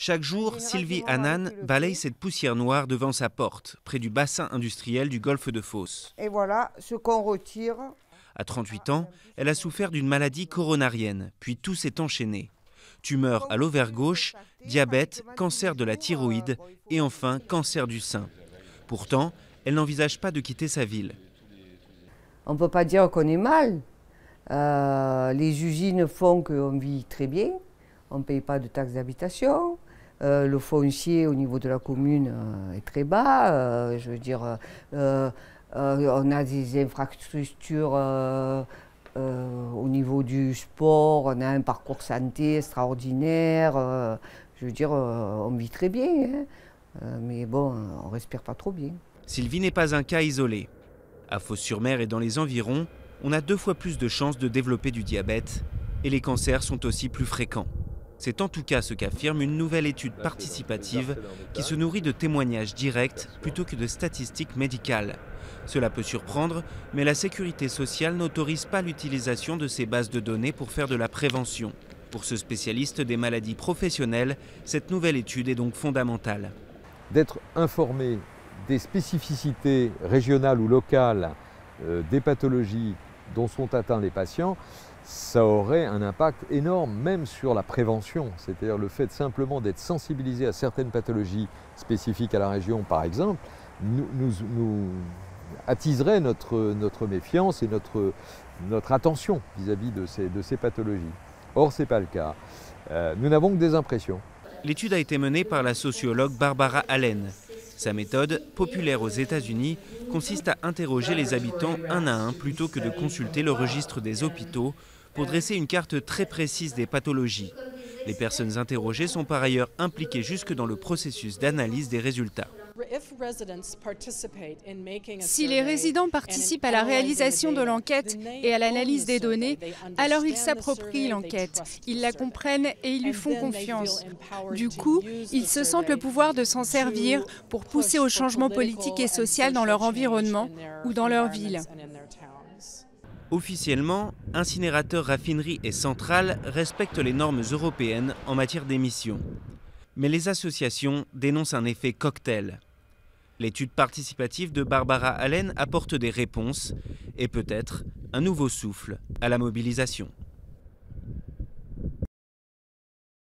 Chaque jour, Sylvie Hanan balaye cette poussière noire devant sa porte, près du bassin industriel du golfe de Fos. Et voilà ce qu'on retire. À 38 ans, elle a souffert d'une maladie coronarienne, puis tout s'est enchaîné. Tumeur à l'ovaire gauche, diabète, cancer de la thyroïde et enfin cancer du sein. Pourtant, elle n'envisage pas de quitter sa ville. On ne peut pas dire qu'on est mal. Euh, les usines font qu'on vit très bien. On ne paye pas de taxes d'habitation. Euh, le foncier au niveau de la commune euh, est très bas. Euh, je veux dire, on a des infrastructures au niveau du sport, on a un parcours santé extraordinaire. je veux dire, on vit très bien. Hein. mais bon, on respire pas trop bien. Sylvie n'est pas un cas isolé. À Fos-sur-Mer et dans les environs, on a deux fois plus de chances de développer du diabète et les cancers sont aussi plus fréquents. C'est en tout cas ce qu'affirme une nouvelle étude participative qui se nourrit de témoignages directs plutôt que de statistiques médicales. Cela peut surprendre, mais la sécurité sociale n'autorise pas l'utilisation de ces bases de données pour faire de la prévention. Pour ce spécialiste des maladies professionnelles, cette nouvelle étude est donc fondamentale. D'être informé des spécificités régionales ou locales euh, des pathologies dont sont atteints les patients, ça aurait un impact énorme même sur la prévention, c'est-à-dire le fait simplement d'être sensibilisé à certaines pathologies spécifiques à la région, par exemple, nous, attiserait notre, méfiance et notre, attention vis-à-vis de, ces, de, ces, pathologies. Or, ce n'est pas le cas. Euh, nous n'avons que des impressions. L'étude a été menée par la sociologue Barbara Allen. Sa méthode, populaire aux États-Unis, consiste à interroger les habitants un à un plutôt que de consulter le registre des hôpitaux pour dresser une carte très précise des pathologies. Les personnes interrogées sont par ailleurs impliquées jusque dans le processus d'analyse des résultats. Si les résidents participent à la réalisation de l'enquête et à l'analyse des données, alors ils s'approprient l'enquête, ils la comprennent et ils lui font confiance. Du coup, ils se sentent le pouvoir de s'en servir pour pousser au changement politique et social dans leur environnement ou dans leur ville. Officiellement, incinérateurs, raffineries et centrales respectent les normes européennes en matière d'émissions. Mais les associations dénoncent un effet cocktail. L'étude participative de Barbara Allen apporte des réponses et peut-être un nouveau souffle à la mobilisation.